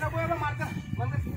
no voy a ver marcar.